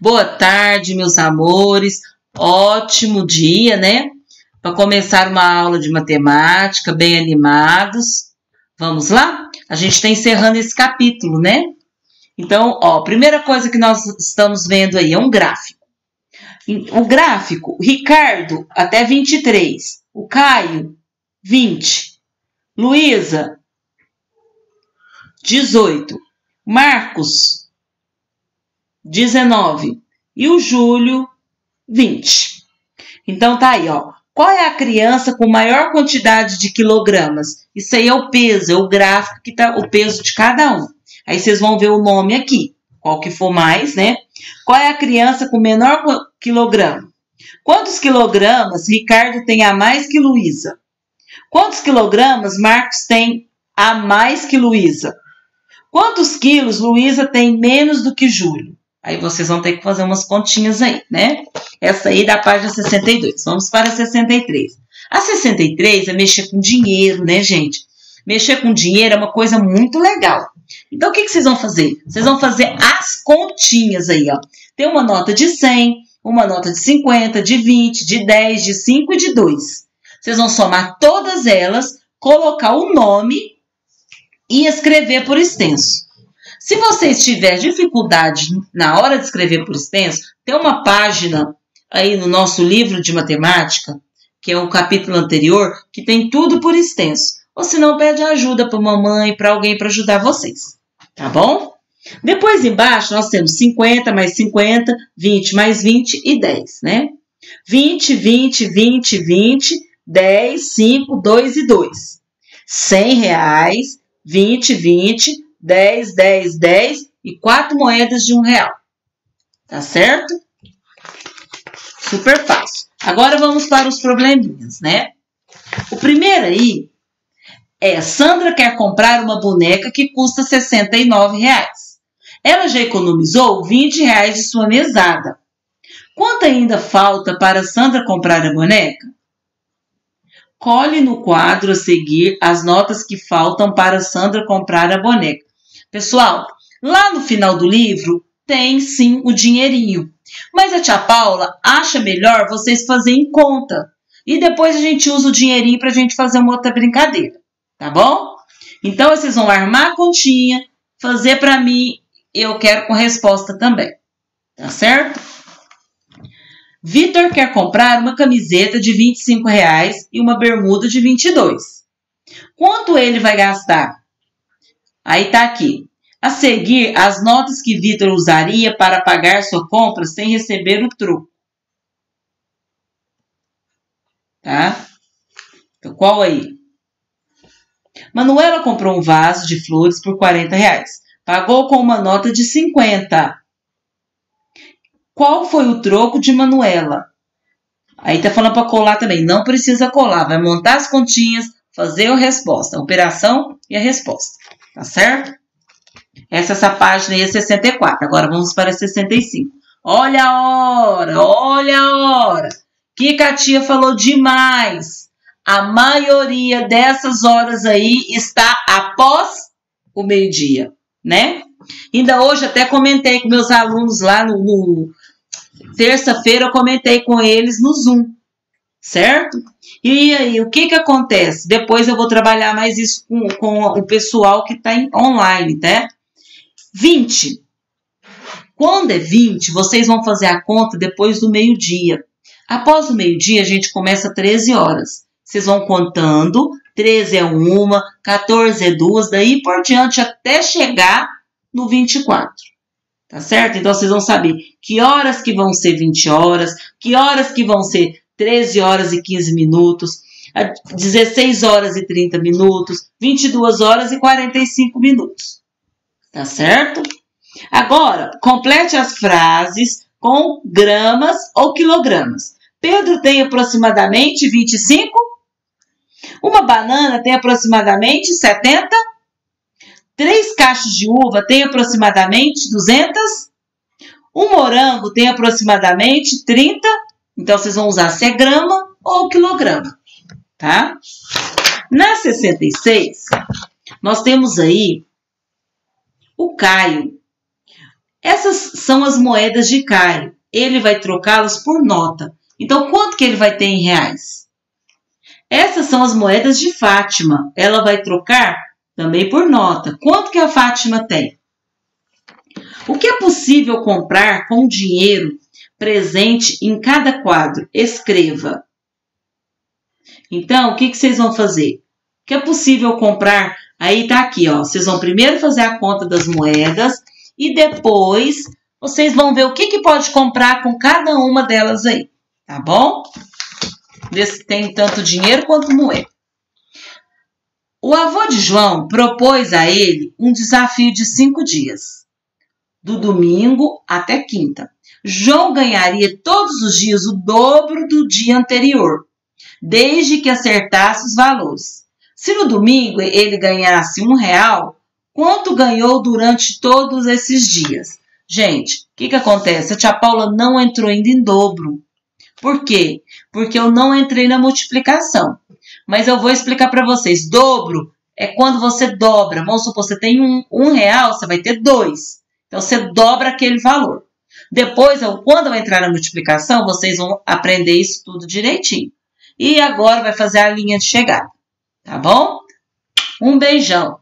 Boa tarde, meus amores. Ótimo dia, né? Para começar uma aula de matemática, bem animados. Vamos lá? A gente está encerrando esse capítulo, né? Então, ó, a primeira coisa que nós estamos vendo aí é um gráfico. O gráfico, Ricardo até 23, o Caio 20, Luísa 18, Marcos 19 e o Júlio 20. Então tá aí, ó. Qual é a criança com maior quantidade de quilogramas? Isso aí é o peso, é o gráfico que tá o peso de cada um. Aí vocês vão ver o nome aqui, qual que for mais, né? Qual é a criança com menor quilograma? Quantos quilogramas Ricardo tem a mais que Luísa? Quantos quilogramas Marcos tem a mais que Luísa? Quantos quilos Luísa tem menos do que Júlio? Aí vocês vão ter que fazer umas continhas aí, né? Essa aí da página 62. Vamos para a 63. A 63 é mexer com dinheiro, né, gente? Mexer com dinheiro é uma coisa muito legal. Então, o que, que vocês vão fazer? Vocês vão fazer as continhas aí, ó. Tem uma nota de 100, uma nota de 50, de 20, de 10, de 5 e de 2. Vocês vão somar todas elas, colocar o nome e escrever por extenso. Se você tiver dificuldade na hora de escrever por extenso, tem uma página aí no nosso livro de matemática, que é o capítulo anterior, que tem tudo por extenso. Ou se não, pede ajuda para mamãe, para alguém para ajudar vocês. Tá bom? Depois embaixo nós temos 50 mais 50, 20 mais 20 e 10, né? 20, 20, 20, 20, 10, 5, 2 e 2. 100 reais, 20, 20, 10, 10, 10 e quatro moedas de um real. Tá certo? Super fácil. Agora vamos para os probleminhas, né? O primeiro aí é Sandra quer comprar uma boneca que custa 69 reais. Ela já economizou 20 reais de sua mesada. Quanto ainda falta para Sandra comprar a boneca? Cole no quadro a seguir as notas que faltam para Sandra comprar a boneca. Pessoal, lá no final do livro tem sim o dinheirinho. Mas a tia Paula acha melhor vocês fazerem conta. E depois a gente usa o dinheirinho para a gente fazer uma outra brincadeira. Tá bom? Então vocês vão armar a continha, fazer para mim, eu quero com resposta também. Tá certo? Vitor quer comprar uma camiseta de 25 reais e uma bermuda de 22. Quanto ele vai gastar? Aí tá aqui. A seguir, as notas que Vitor usaria para pagar sua compra sem receber o troco. Tá? Então, qual aí? Manuela comprou um vaso de flores por 40 reais. Pagou com uma nota de 50. Qual foi o troco de Manuela? Aí tá falando para colar também. Não precisa colar. Vai montar as continhas, fazer a resposta. A operação e a resposta. Tá certo? Essa, essa página aí é 64. Agora vamos para 65. Olha a hora, olha a hora. Que a tia falou demais. A maioria dessas horas aí está após o meio-dia, né? Ainda hoje até comentei com meus alunos lá no, no terça-feira, eu comentei com eles no Zoom, certo? E aí, o que que acontece? Depois eu vou trabalhar mais isso com, com o pessoal que está online, tá? 20. Quando é 20, vocês vão fazer a conta depois do meio-dia. Após o meio-dia, a gente começa 13 horas. Vocês vão contando, 13 é uma, 14 é duas, daí por diante até chegar no 24. Tá certo? Então vocês vão saber que horas que vão ser 20 horas, que horas que vão ser 13 horas e 15 minutos, 16 horas e 30 minutos, 22 horas e 45 minutos. Tá certo? Agora, complete as frases com gramas ou quilogramas. Pedro tem aproximadamente 25. Uma banana tem aproximadamente 70. Três caixas de uva tem aproximadamente 200. Um morango tem aproximadamente 30. Então, vocês vão usar se é grama ou quilograma, tá? Na 66, nós temos aí o Caio. Essas são as moedas de Caio. Ele vai trocá-las por nota. Então, quanto que ele vai ter em reais? Essas são as moedas de Fátima. Ela vai trocar também por nota. Quanto que a Fátima tem? O que é possível comprar com dinheiro presente em cada quadro? Escreva. Então, o que, que vocês vão fazer? Que é possível comprar? Aí tá aqui, ó. Vocês vão primeiro fazer a conta das moedas e depois vocês vão ver o que, que pode comprar com cada uma delas aí, tá bom? Ver se tem tanto dinheiro quanto moeda. O avô de João propôs a ele um desafio de cinco dias, do domingo até quinta. João ganharia todos os dias o dobro do dia anterior, desde que acertasse os valores. Se no domingo ele ganhasse um real, quanto ganhou durante todos esses dias? Gente, o que, que acontece? A tia Paula não entrou ainda em dobro. Por quê? Porque eu não entrei na multiplicação. Mas eu vou explicar para vocês. Dobro é quando você dobra. Vamos supor, você tem um, um real, você vai ter dois. Então, você dobra aquele valor. Depois, quando eu entrar na multiplicação, vocês vão aprender isso tudo direitinho. E agora vai fazer a linha de chegada. Tá bom? Um beijão.